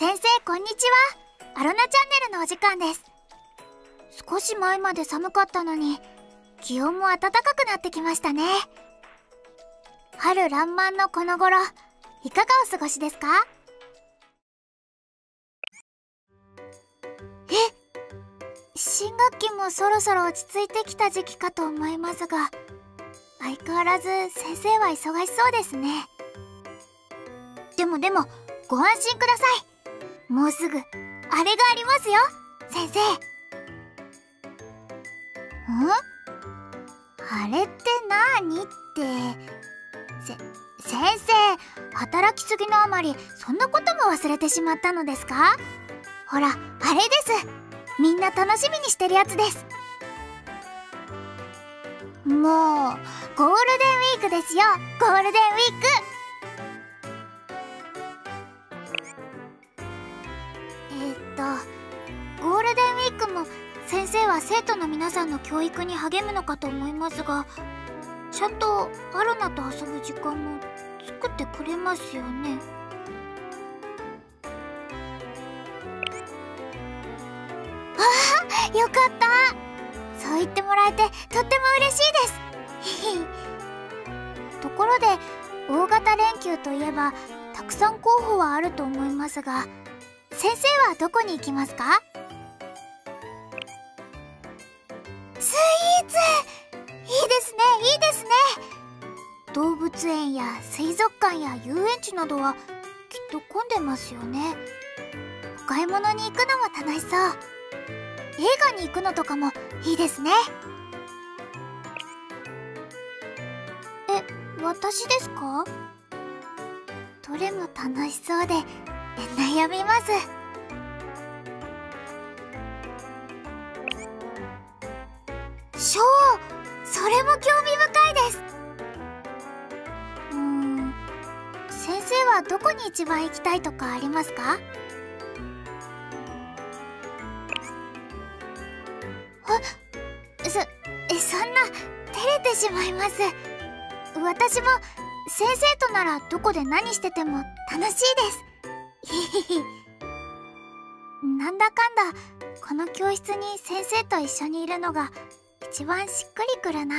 先生こんにちは。アロナチャンネルのお時間です。少し前まで寒かったのに気温も暖かくなってきましたね。春爛漫のこの頃いかがお過ごしですか？え新学期もそろそろ落ち着いてきた時期かと思いますが相変わらず先生は忙しそうですね。でもでもご安心ください。もうすぐあれがありますよ。先生。ん？あれってなーにって。せ先生働きすぎのあまりそんなことも忘れてしまったのですか？ほらあれです。みんな楽しみにしてるやつです。もうゴールデンウィークですよ。ゴールデンウィーク。先生は生徒の皆さんの教育に励むのかと思いますがちゃんとアロナと遊ぶ時間も作ってくれますよね。ああよかった。そう言ってもらえてとっても嬉しいです。ところで大型連休といえばたくさん候補はあると思いますが先生はどこに行きますか？いいですねいいですね。動物園や水族館や遊園地などはきっと混んでますよね。お買い物に行くのも楽しそう。映画に行くのとかもいいですね。え私ですか？どれも楽しそうで悩みます。ショーそれも興味深いです。うん先生はどこに一番行きたいとかありますか？そえそんな照れてしまいます。私も先生とならどこで何してても楽しいです。なんだかんだこの教室に先生と一緒にいるのが一番しっくりくるな。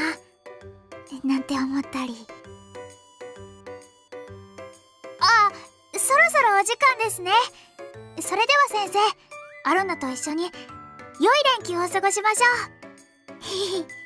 なんて思ったり。あそろそろお時間ですね。それでは先生アロナと一緒に良い連休を過ごしましょう。